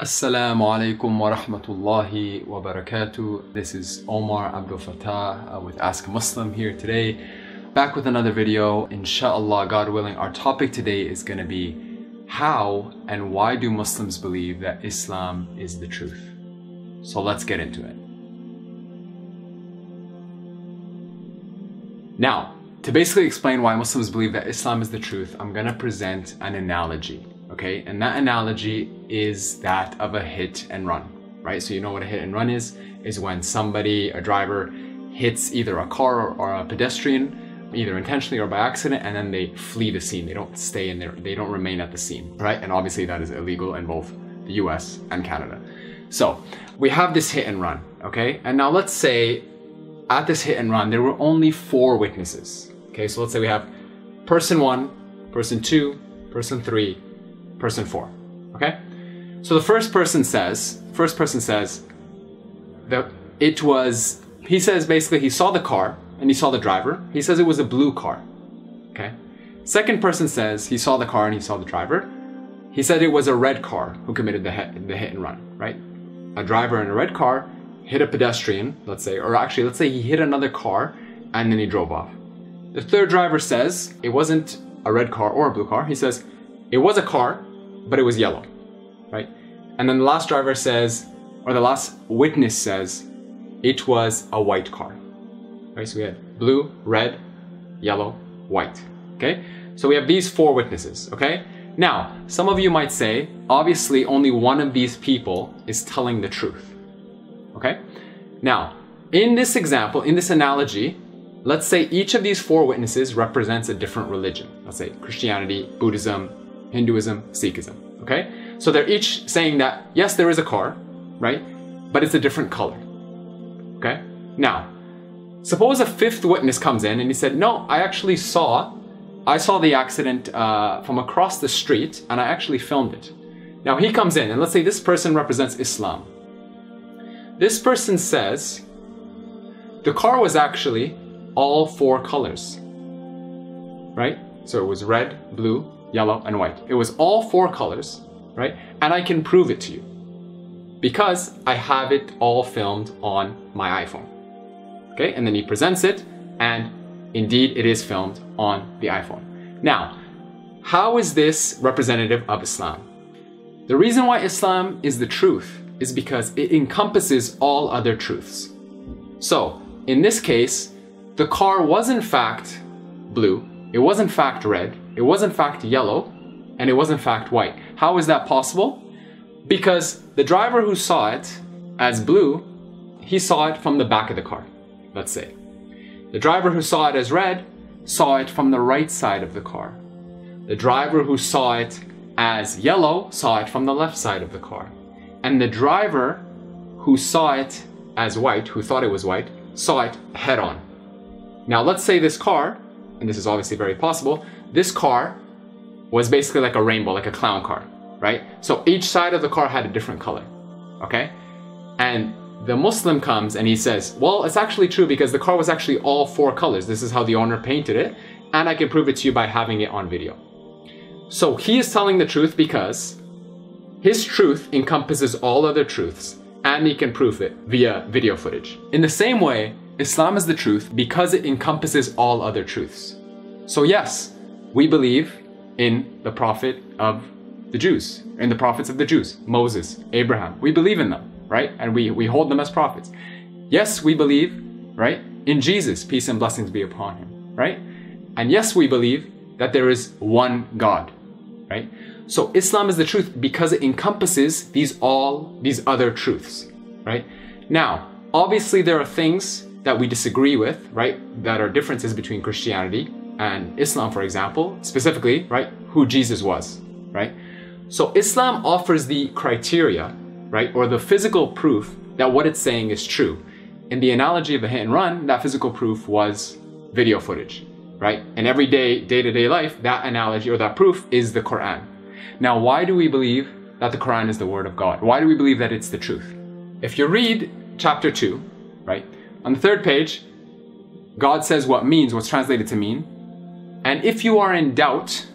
Assalamu alaikum wa rahmatullahi wa barakatuh. This is Omar Abdul Fattah uh, with Ask a Muslim here today. Back with another video. Inshallah, God willing, our topic today is going to be how and why do Muslims believe that Islam is the truth? So let's get into it. Now, to basically explain why Muslims believe that Islam is the truth, I'm going to present an analogy okay? And that analogy is that of a hit and run, right? So you know what a hit and run is? Is when somebody, a driver, hits either a car or a pedestrian, either intentionally or by accident, and then they flee the scene. They don't stay in there, they don't remain at the scene, right? And obviously that is illegal in both the US and Canada. So we have this hit and run, okay? And now let's say at this hit and run, there were only four witnesses, okay? So let's say we have person one, person two, person three, person four. Okay? So the first person says, first person says that it was, he says basically he saw the car and he saw the driver. He says it was a blue car. Okay? Second person says he saw the car and he saw the driver. He said it was a red car who committed the hit, the hit and run, right? A driver in a red car hit a pedestrian, let's say, or actually, let's say he hit another car and then he drove off. The third driver says it wasn't a red car or a blue car. He says it was a car, but it was yellow, right? And then the last driver says, or the last witness says, it was a white car, right? So we had blue, red, yellow, white, okay? So we have these four witnesses, okay? Now, some of you might say, obviously only one of these people is telling the truth, okay? Now, in this example, in this analogy, let's say each of these four witnesses represents a different religion. Let's say Christianity, Buddhism, Hinduism, Sikhism. Okay? So they're each saying that, yes, there is a car, right? But it's a different color. Okay? Now, suppose a fifth witness comes in and he said, no, I actually saw, I saw the accident uh, from across the street and I actually filmed it. Now he comes in and let's say this person represents Islam. This person says, the car was actually all four colors, right? So it was red, blue, yellow, and white. It was all four colors, right? And I can prove it to you because I have it all filmed on my iPhone. Okay, and then he presents it, and indeed it is filmed on the iPhone. Now, how is this representative of Islam? The reason why Islam is the truth is because it encompasses all other truths. So, in this case, the car was in fact blue, it was in fact red, it was in fact yellow, and it was in fact white. How is that possible? Because the driver who saw it as blue, he saw it from the back of the car, let's say. The driver who saw it as red saw it from the right side of the car. The driver who saw it as yellow saw it from the left side of the car. And the driver who saw it as white, who thought it was white, saw it head on. Now let's say this car, and this is obviously very possible, this car was basically like a rainbow, like a clown car, right? So each side of the car had a different color, okay? And the Muslim comes and he says, well, it's actually true because the car was actually all four colors. This is how the owner painted it, and I can prove it to you by having it on video. So he is telling the truth because his truth encompasses all other truths, and he can prove it via video footage. In the same way, Islam is the truth because it encompasses all other truths. So yes, we believe in the prophet of the Jews, in the prophets of the Jews, Moses, Abraham. We believe in them, right? And we, we hold them as prophets. Yes, we believe, right, in Jesus, peace and blessings be upon him, right? And yes, we believe that there is one God, right? So Islam is the truth because it encompasses these all these other truths, right? Now, obviously there are things that we disagree with, right? That are differences between Christianity and Islam, for example, specifically, right, who Jesus was, right? So Islam offers the criteria, right, or the physical proof that what it's saying is true. In the analogy of a hit and run, that physical proof was video footage, right? In everyday, day-to-day life, that analogy or that proof is the Quran. Now, why do we believe that the Quran is the word of God? Why do we believe that it's the truth? If you read chapter 2, right, on the third page, God says what means, what's translated to mean, and if you are in doubt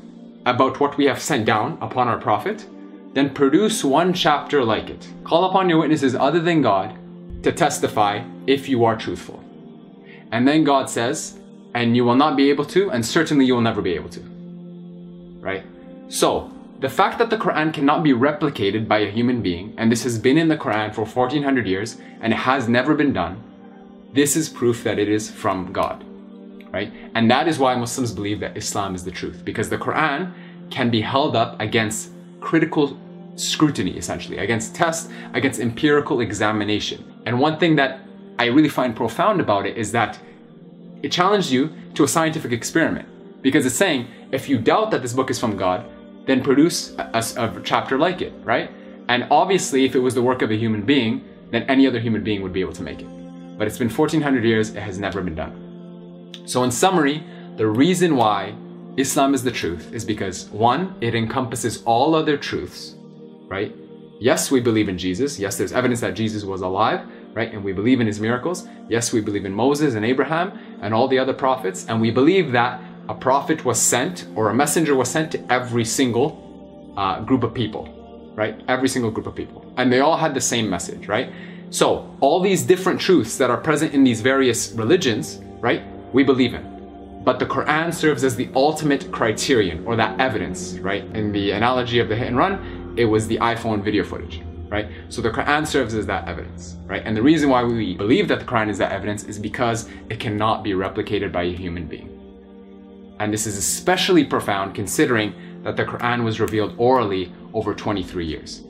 about what we have sent down upon our Prophet, then produce one chapter like it. Call upon your witnesses other than God to testify if you are truthful. And then God says, and you will not be able to, and certainly you will never be able to. Right? So, the fact that the Quran cannot be replicated by a human being, and this has been in the Quran for 1400 years and it has never been done, this is proof that it is from God. Right? And that is why Muslims believe that Islam is the truth, because the Quran can be held up against critical scrutiny, essentially, against test, against empirical examination. And one thing that I really find profound about it is that it challenges you to a scientific experiment because it's saying if you doubt that this book is from God, then produce a, a, a, chapter like it, right? And obviously, if it was the work of a human being, then any other human being would be able to make it. But it's been 1400 years, it has never been done. So, in summary, the reason why Islam is the truth is because one, it encompasses all other truths, right? Yes, we believe in Jesus. Yes, there's evidence that Jesus was alive, right? And we believe in his miracles. Yes, we believe in Moses and Abraham and all the other prophets. And we believe that a prophet was sent or a messenger was sent to every single uh, group of people, right? Every single group of people. And they all had the same message, right? So, all these different truths that are present in these various religions, right? We believe in. But the Quran serves as the ultimate criterion or that evidence, right? In the analogy of the hit and run, it was the iPhone video footage right? So the Quran serves as that evidence, right? And the reason why we believe that the Quran is that evidence is because it cannot be replicated by a human being. And this is especially profound considering that the Quran was revealed orally over 23 years.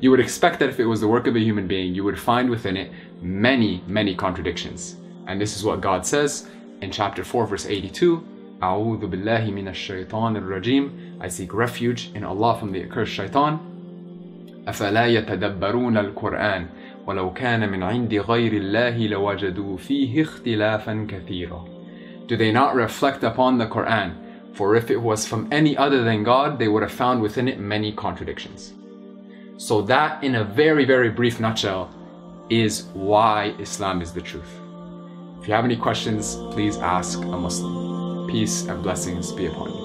You would expect that if it was the work of a human being, you would find within it many, many contradictions. And this is what God says in chapter 4, verse 82. I seek refuge in Allah from the accursed shaitan. أفلا يتدبرون القرآن ولو كان من عند غير الله لوجدوا فيه اختلافا كثيرا Do they not reflect upon the Quran? For if it was from any other than God, they would have found within it many contradictions. So that, in a very, very brief nutshell, is why Islam is the truth. If you have any questions, please ask a Muslim. Peace and blessings be upon you.